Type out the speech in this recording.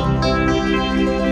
Música